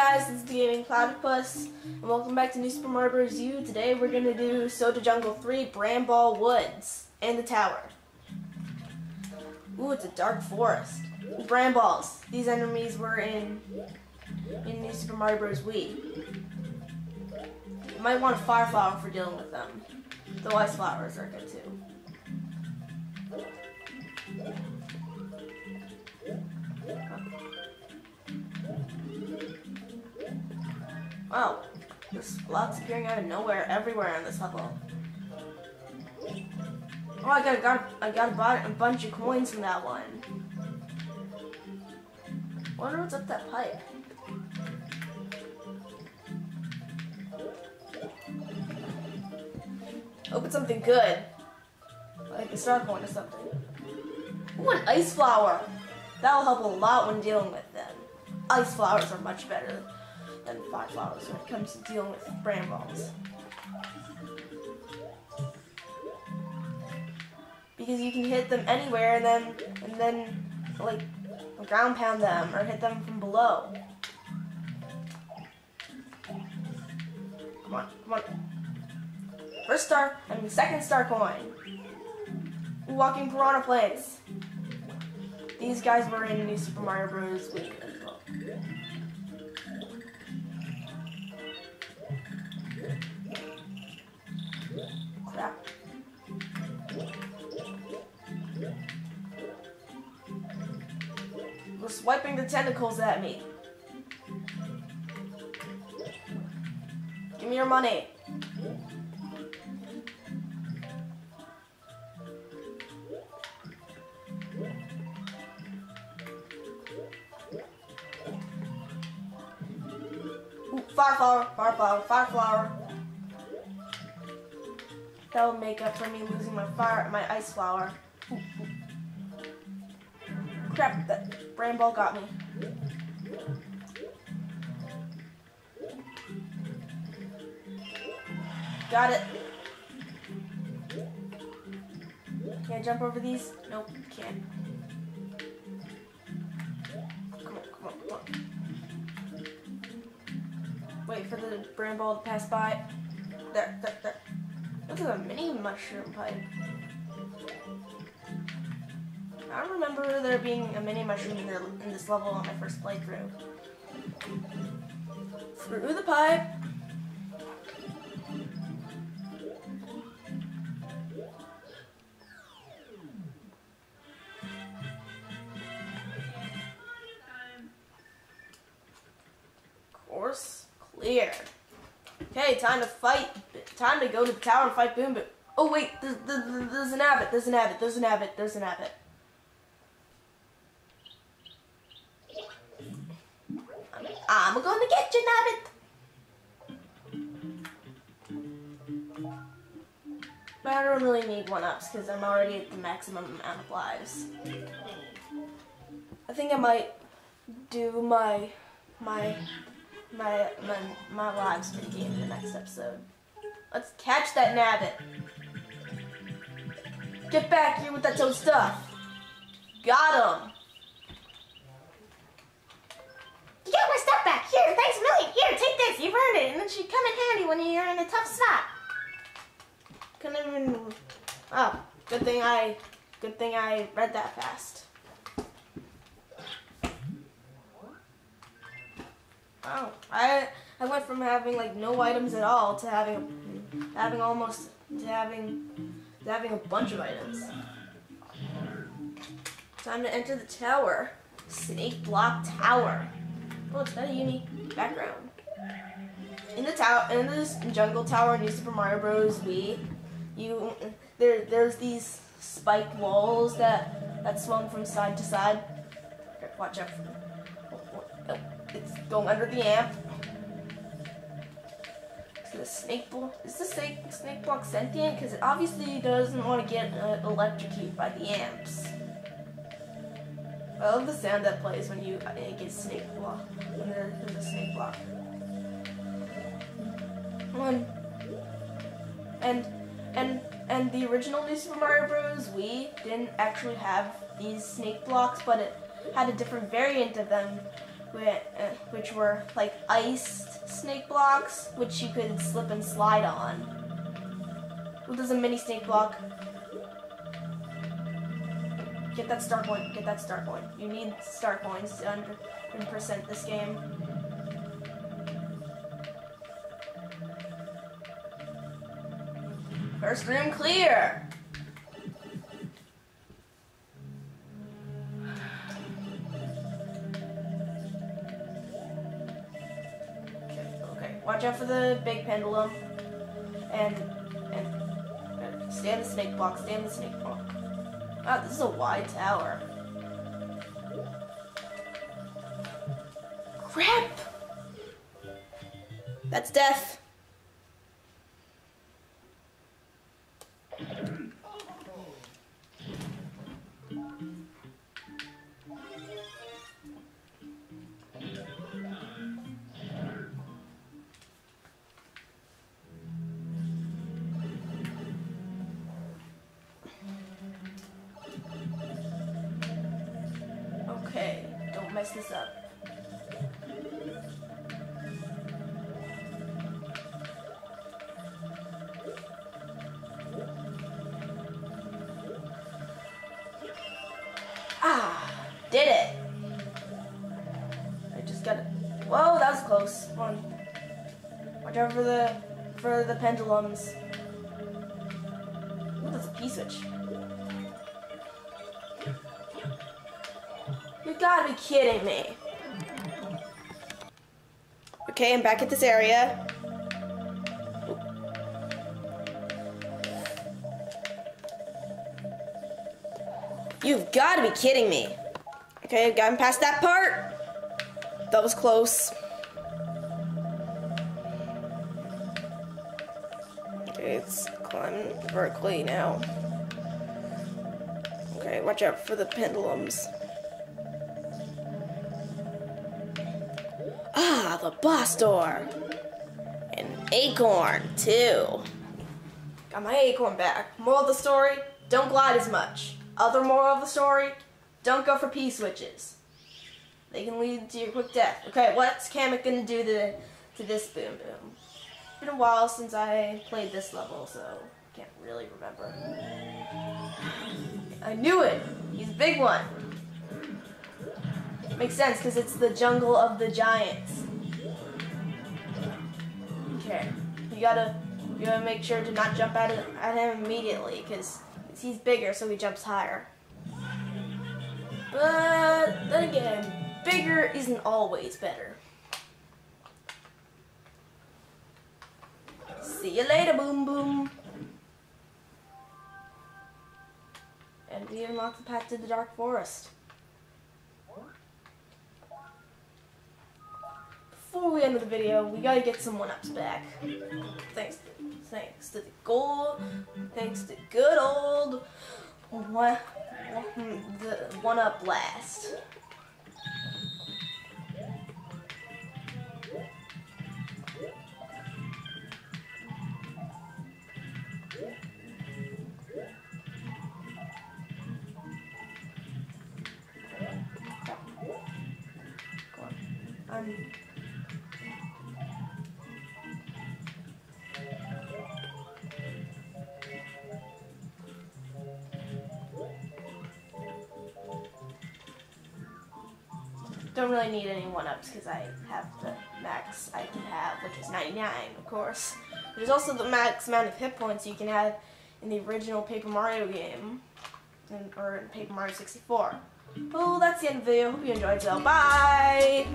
guys, this is the Gaming Platypus, and welcome back to New Super Mario Bros. U. Today we're gonna do Soda Jungle 3 Bramball Woods and the Tower. Ooh, it's a dark forest. Bramballs. These enemies were in in New Super Mario Bros. Wii. You might want a Fire Flower for dealing with them. The Ice Flowers are good too. Wow, there's blocks appearing out of nowhere everywhere on this level. Oh, I got, got I got a, a bunch of coins from that one. Wonder what's up that pipe. Hope it's something good. Like a star coin or something. Ooh, an ice flower. That'll help a lot when dealing with them. Ice flowers are much better than fire flowers when it comes to dealing with Bramballs. Because you can hit them anywhere and then and then like ground pound them or hit them from below. Come on, come on. First star, I mean second star coin. Walking piranha plants. These guys were in New Super Mario Bros. Well. Crap. Was swiping the tentacles at me. Give me your money. Fire flower, fire flower, fire flower. That'll make up for me losing my fire, my ice flower. Crap, that Bramball got me. Got it. Can I jump over these? Nope, can't. Come on, come on, come on. Wait for the Bramball to pass by. There, there, there. Is a mini mushroom pipe. I remember there being a mini mushroom in, there, in this level on my first playthrough. Through the pipe. Course clear. Okay, time to fight. Time to go to the tower and fight Boom Boom. Oh wait, there's, there's, an abbot. There's an abbot. There's an abbot. There's an abbot. I'm gonna get you, Nabbit. But I don't really need one ups because I'm already at the maximum amount of lives. I think I might do my my my my, my lives mini game in the next episode. Let's catch that nabbit. Get back here with that toad stuff. Got him. You got my stuff back. Here, thanks a million. Here, take this. You've earned it. And it should come in handy when you're in a tough spot. Couldn't even. Oh, good thing I. Good thing I read that fast. Oh, I I went from having like no items at all to having having almost having having a bunch of items. Time to enter the tower. Snake block tower. Oh, it's got a unique background. In the tower, in this jungle tower in New Super Mario Bros. Wii, you there there's these spiked walls that that swung from side to side. Watch out! Oh, oh, oh it's going under the amp. The snake block? Is the snake snake block sentient? Because it obviously doesn't want to get uh, electrocuted by the amps. I love the sound that plays when you uh, get snake block when there's a snake block. One and and and the original New Super Mario Bros. Wii didn't actually have these snake blocks, but it had a different variant of them Uh, which were like iced snake blocks, which you could slip and slide on. Well, there's a mini snake block. Get that star point. Get that star point. You need star points to 100% this game. First room clear. Watch out for the big pendulum. And and uh, stay on the snake block. Stay in the snake block. Wow, this is a wide tower. Crap! That's death. Mess this up. Ah, did it. I just got it. Whoa, that was close. Come on. Watch out for the for the pendulums. Ooh, that's a P gotta be kidding me. Okay, I'm back at this area. You've gotta be kidding me. Okay, I've gotten past that part. That was close. Okay, it's climbing vertically now. Okay, watch out for the pendulums. Boss door. Acorn, too. Got my acorn back. Moral of the story, don't glide as much. Other moral of the story, don't go for P switches. They can lead to your quick death. Okay, what's Kamek gonna do to, to this boom boom? It's been a while since I played this level, so can't really remember. I knew it! He's a big one. Makes sense because it's the jungle of the giants. Okay, you gotta you gotta make sure to not jump at, at him immediately because he's bigger, so he jumps higher. But then again, bigger isn't always better. See you later, boom boom. And we unlock the path to the dark forest. Before we end the video, we gotta get some one-ups back. Thanks, thanks to the gold, thanks to good old one, the one-up blast. Don't really need any one-ups because I have the max I can have, which is 99, of course. There's also the max amount of hit points you can have in the original Paper Mario game, in, or in Paper Mario 64. Well, that's the end of the video. Hope you enjoyed, so bye!